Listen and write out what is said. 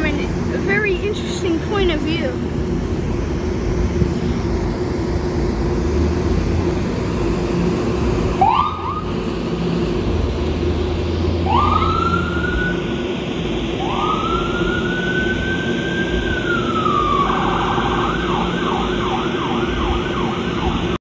from a very interesting point of view.